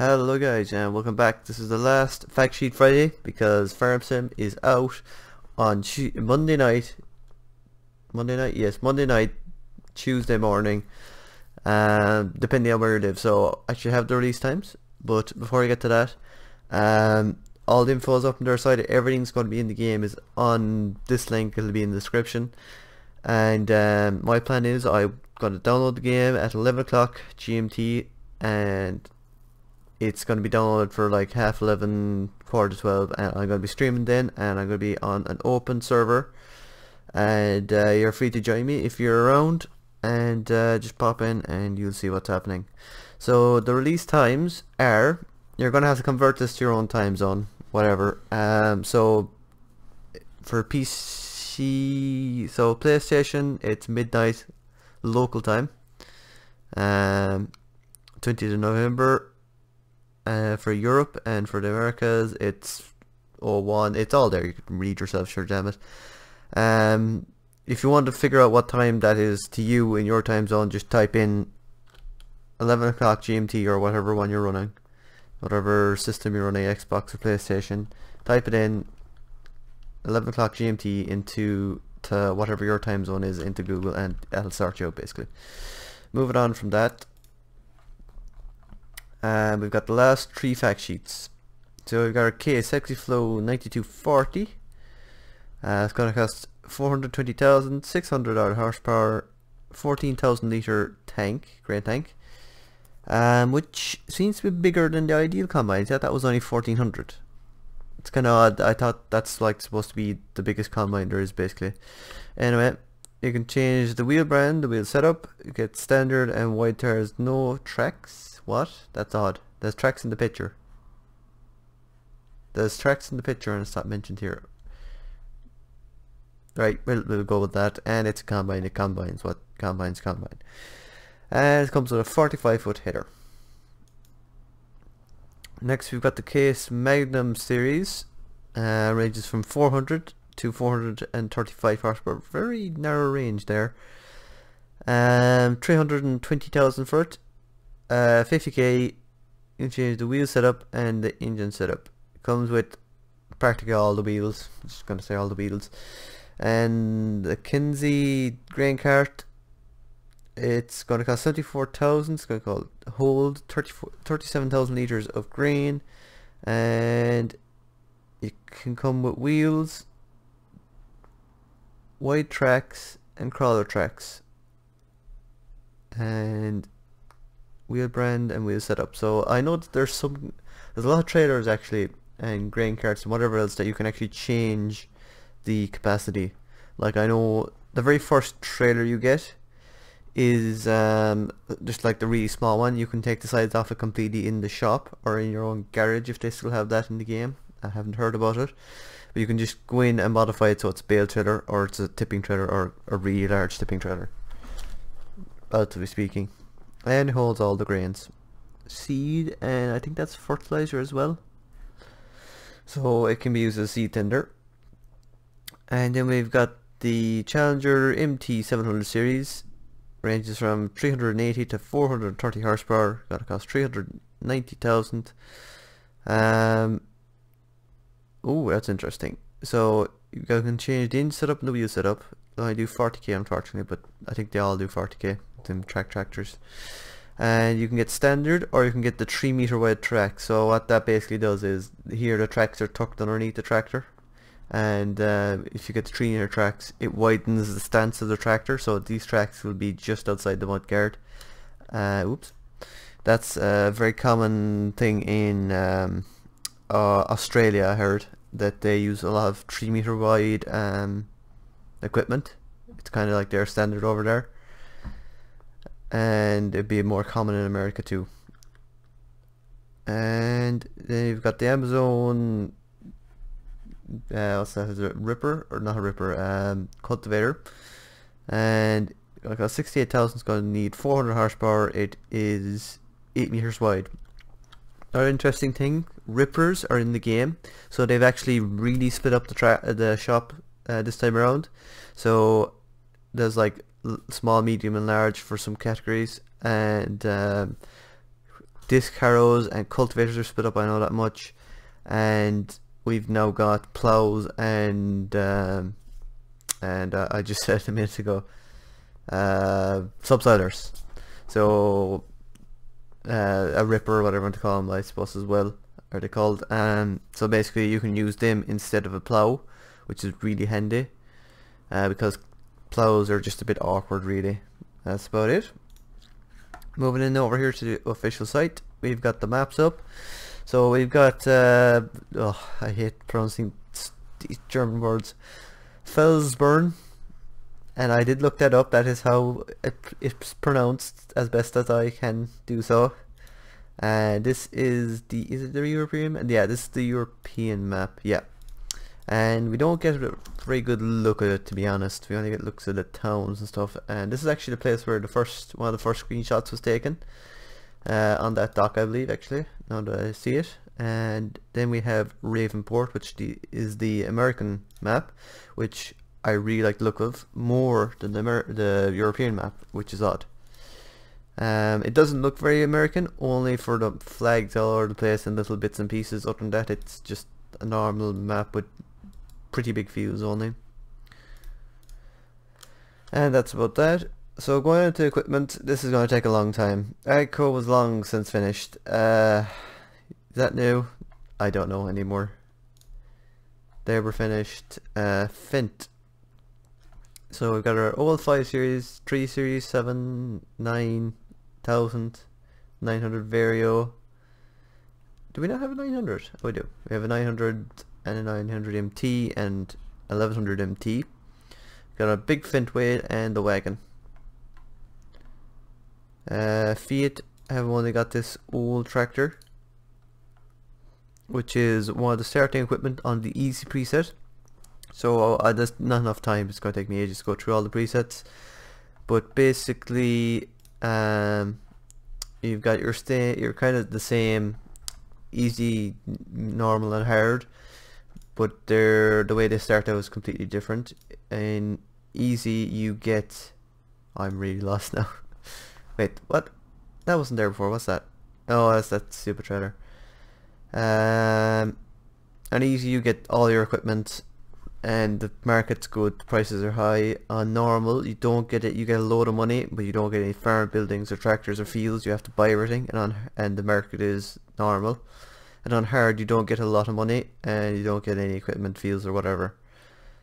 Hello guys and welcome back. This is the last Fact Sheet Friday because Farm Sim is out on Monday night. Monday night? Yes, Monday night, Tuesday morning, um, depending on where you live. So I should have the release times. But before I get to that, um, all the info is up on their site. Everything's going to be in the game is on this link. It'll be in the description. And um, my plan is I'm going to download the game at 11 o'clock GMT and it's going to be downloaded for like half 11 quarter to 12 and I'm going to be streaming then and I'm going to be on an open server. And uh, you're free to join me if you're around and uh, just pop in and you'll see what's happening. So the release times are you're going to have to convert this to your own time zone whatever. Um, so for PC so PlayStation it's midnight local time. Um, 20th of November uh, for Europe and for the Americas, it's all 01. It's all there. You can read yourself, sure, damn it. Um, if you want to figure out what time that is to you in your time zone, just type in 11 o'clock GMT or whatever one you're running. Whatever system you're running, Xbox or PlayStation. Type it in 11 o'clock GMT into to whatever your time zone is into Google and it'll sort you out basically. Moving on from that, and we've got the last three fact sheets. So we've got our Sexy Flow 9240. Uh, it's going to cost 420,000, 600 odd horsepower, 14,000 litre tank, grain tank. Um, which seems to be bigger than the ideal combine. I that was only 1400. It's kind of odd. I thought that's like supposed to be the biggest combine there is basically. Anyway, you can change the wheel brand, the wheel setup, you get standard and wide tires, no tracks. What? That's odd. There's tracks in the picture. There's tracks in the picture and it's not mentioned here. Right, we'll, we'll go with that. And it's a combine, it combines what combines combine. And it comes with a 45 foot header. Next we've got the Case Magnum series. Uh, ranges from 400 to 435 horsepower. Very narrow range there. Um, 320,000 for it. Uh, 50k. You change the wheel setup and the engine setup. Comes with practically all the wheels. Just gonna say all the wheels. And the Kinze grain cart. It's gonna cost 74,000. It's gonna call hold 37,000 liters of grain, and it can come with wheels wide tracks and crawler tracks and wheel brand and wheel setup. So I know that there's some there's a lot of trailers actually and grain carts and whatever else that you can actually change the capacity. Like I know the very first trailer you get is um, just like the really small one. You can take the sides off it completely in the shop or in your own garage if they still have that in the game. I haven't heard about it. But you can just go in and modify it so it's a bale trailer or it's a tipping trailer or a really large tipping trailer relatively speaking and holds all the grains. Seed and I think that's fertilizer as well. So it can be used as a seed tender. And then we've got the Challenger MT700 series. Ranges from 380 to 430 horsepower. Got to cost 390,000 um Oh, that's interesting. So you can change the engine setup and the wheel setup. I do 40k unfortunately, but I think they all do 40k. Them track tractors. And you can get standard or you can get the 3 meter wide track. So what that basically does is here the tracks are tucked underneath the tractor. And uh, if you get the 3 meter tracks, it widens the stance of the tractor. So these tracks will be just outside the mud guard. Uh, oops. That's a very common thing in um, uh, Australia I heard that they use a lot of 3 meter wide um, equipment. It's kind of like their standard over there. And it'd be more common in America too. And then you've got the Amazone uh, what's that? Is it Ripper or not a Ripper? Um, cultivator, and like a 68,000 is going to need 400 horsepower. It is 8 meters wide. Another interesting thing, rippers are in the game, so they've actually really split up the the shop uh, this time around. So there's like small, medium, and large for some categories, and um, disc harrows and cultivators are split up. I know that much, and we've now got plows and um, and uh, I just said a minute ago uh, subsiders. So uh, a ripper, whatever you want to call them, I suppose as well, are they called? Um, so basically, you can use them instead of a plow, which is really handy uh, because plows are just a bit awkward, really. That's about it. Moving in over here to the official site, we've got the maps up. So we've got, uh, oh, I hate pronouncing German words, Felsbrunn, and I did look that up. That is how it, it's pronounced as best as I can do so. And this is the is it the European? Yeah, this is the European map. Yeah, and we don't get a very good look at it to be honest. We only get looks at the towns and stuff. And this is actually the place where the first one of the first screenshots was taken uh, on that dock, I believe. Actually, now that I see it. And then we have Ravenport, which the, is the American map, which I really like the look of more than the, Amer the European map, which is odd. Um, it doesn't look very American, only for the flags all over the place and little bits and pieces. Other than that, it's just a normal map with pretty big views only. And that's about that. So going into equipment, this is going to take a long time. AGCO was long since finished. Uh, is that new? I don't know anymore. They were finished. Uh, Fendt so we've got our old 5 series, 3 series, 7, 9000, 900 Vario. Do we not have a 900? Oh we do. We have a 900 and a 900 MT and 1100 MT. Got a big Fendt wheel and the wagon. Uh, Fiat have only got this old tractor which is one of the starting equipment on the easy preset so uh, there's not enough time, it's going to take me ages to go through all the presets. But basically, um, you've got your stay, you're kind of the same, easy, normal and hard, but the way they start out is completely different. In easy you get, I'm really lost now. Wait, what? That wasn't there before, what's that? Oh, that's that stupid trailer. Um, and easy you get all your equipment and the market's good, prices are high. On normal, you don't get it. You get a load of money, but you don't get any farm buildings or tractors or fields. You have to buy everything, and on and the market is normal. And on hard, you don't get a lot of money, and you don't get any equipment, fields or whatever.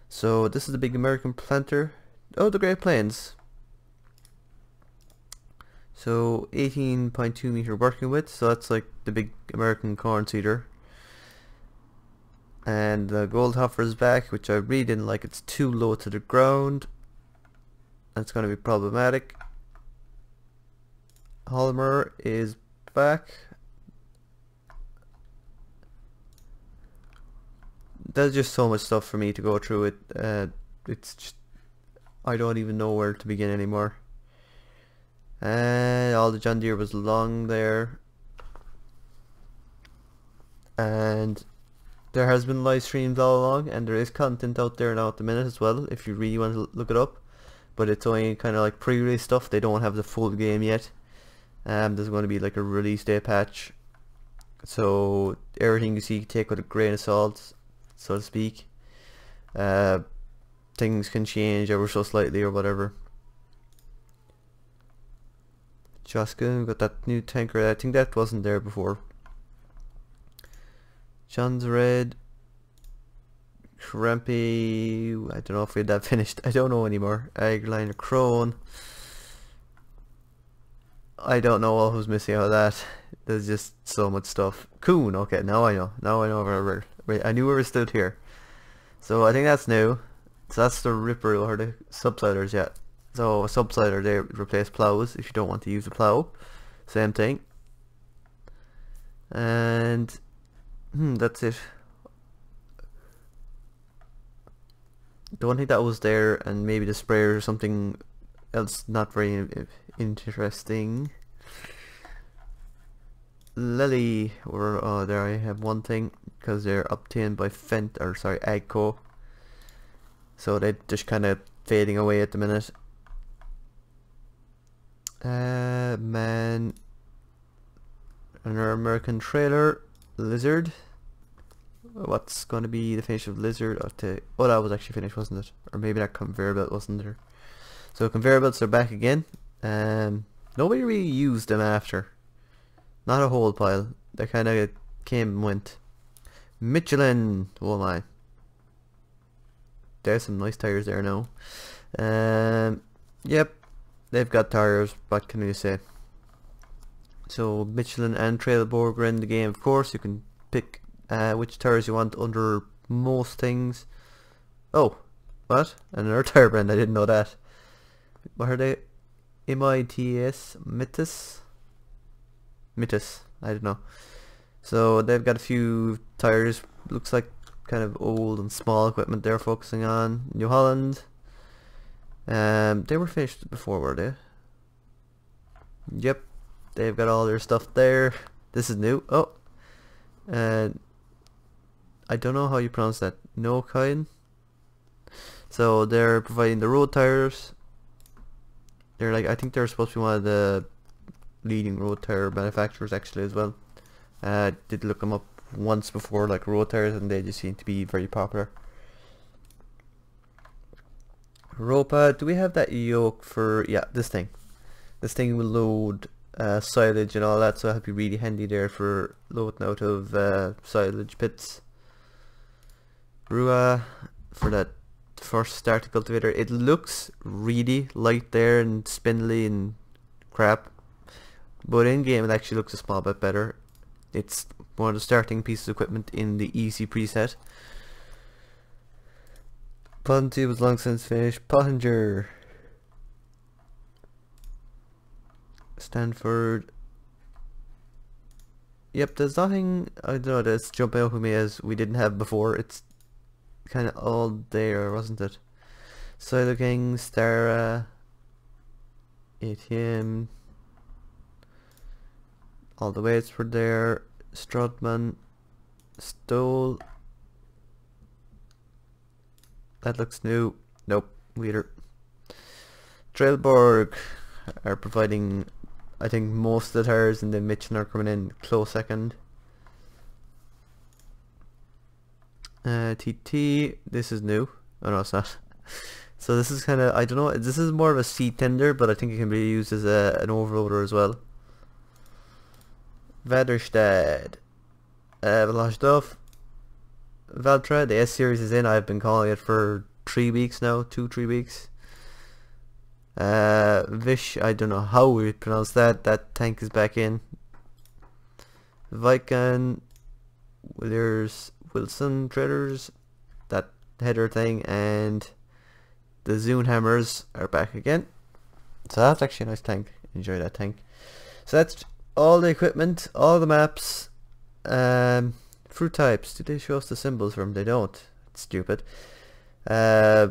So this is the big American planter. Oh, the Great Plains. So 18.2 meter working width. So that's like the big American corn seeder and the Goldhofer is back which I really didn't like it's too low to the ground that's going to be problematic Holmer is back there's just so much stuff for me to go through it uh, it's just I don't even know where to begin anymore. And all the John Deere was long there. And there has been live streams all along and there is content out there now at the minute as well if you really want to look it up. But it's only kind of like pre-release stuff they don't have the full game yet. Um, there's going to be like a release day patch. So everything you see take with a grain of salt so to speak uh, things can change ever so slightly or whatever Jaska, got that new tanker I think that wasn't there before John's red. Krampe. I don't know if we had that finished. I don't know anymore. Eggline Krone. I don't know was missing out of that. There's just so much stuff. Kuhn. Okay, now I know. Now I know where. Wait, I knew we were stood here. So I think that's new. So that's the Ripper or the subsiders yet. So a subsider they replace plows if you don't want to use a plow. Same thing. And Hmm, that's it. Don't think that was there, and maybe the sprayer or something else not very interesting. Lely, or oh, there I have one thing because they're obtained by Fendt or sorry AGCO, so they're just kind of fading away at the minute. Uh, man, Another American trailer. Lizard. What's going to be the finish of Lizard? Oh, oh, that was actually finished, wasn't it? Or maybe that conveyor belt wasn't there. So conveyor belts are back again. Um, nobody really used them after. Not a whole pile. They kind of came and went. Michelin. Oh my. There's some nice tires there now. Um, yep. They've got tires. What can you say? So Michelin and Trelleborg are in the game. Of course, you can pick uh, which tires you want under most things. Oh, what? Another tire brand. I didn't know that. What are they? M-I-T-S? Mitas? Mitas. I don't know. So they've got a few tires. Looks like kind of old and small equipment they're focusing on. New Holland. Um, they were finished before, were they? Yep. They've got all their stuff there. This is new. Oh. And I don't know how you pronounce that. Nokian. So they're providing the road tires. They're like I think they're supposed to be one of the leading road tire manufacturers actually as well. Uh, did look them up once before like road tires and they just seem to be very popular. Ropa, do we have that yoke for yeah this thing? This thing will load uh, silage and all that so it'll be really handy there for loading out of uh, silage pits. Rua for that first starter cultivator. It looks really light there and spindly and crap. But in game it actually looks a small bit better. It's one of the starting pieces of equipment in the easy preset. Ponty was long since finished. Pottinger. Stanford. Yep, there's nothing, I don't know, that's jumping out at me as we didn't have before. It's kind of all there, wasn't it? Silo King, Stara, ATM, all the weights were there, Strautmann, Stoll, that looks new, nope, weirder. Trelleborg are providing I think most of the tires and then Michelin are coming in close second. Uh, TT, this is new. Oh no, it's not. so this is kind of, I don't know, this is more of a seat tender, but I think it can be used as a, an overloader as well. Vaderstad. Uh, Velocitov. Valtra, the S series is in. I've been calling it for three weeks now, two, three weeks. Uh, Vish, I don't know how we pronounce that. That tank is back in. Viking, there's Wilson Trailers, that header thing, and the Zunhammers are back again. So that's actually a nice tank. Enjoy that tank. So that's all the equipment, all the maps, um, fruit types. Do they show us the symbols for them? They don't. It's stupid. Uh,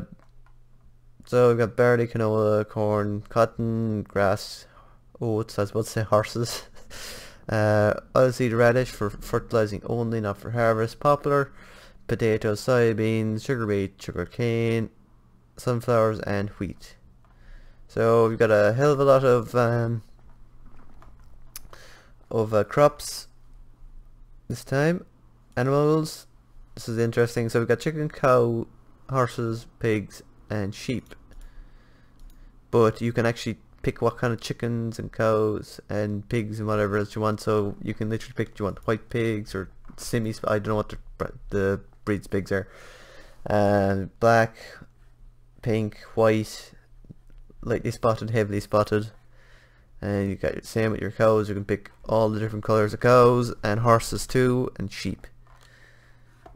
so we've got barley, canola, corn, cotton, grass, oats, I was about to say horses. uh, oilseed radish for fertilizing only, not for harvest. Poplar, potatoes, soybeans, sugar beet, sugar cane, sunflowers and wheat. So we've got a hell of a lot of um, of uh, crops this time. Animals. This is interesting. So we've got chicken, cow, horses, pigs, and sheep but you can actually pick what kind of chickens and cows and pigs and whatever else you want so you can literally pick do you want white pigs or semi I don't know what the, the breeds pigs are uh, black pink white lightly spotted heavily spotted and you got the same with your cows you can pick all the different colors of cows and horses too and sheep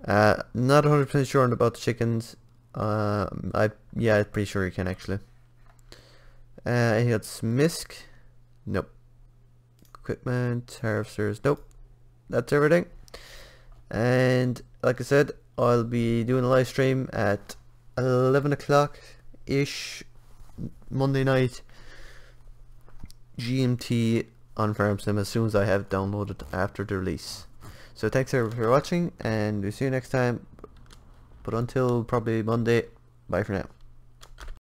uh, not 100% sure on about the chickens uh, I yeah, I'm pretty sure you can actually. Uh, he got Smisk. Nope. Equipment, harvesters. Nope. That's everything. And like I said, I'll be doing a live stream at 11 o'clock ish Monday night GMT on FarmSim as soon as I have downloaded after the release. So thanks everyone for watching and we'll see you next time. But until probably Monday, bye for now.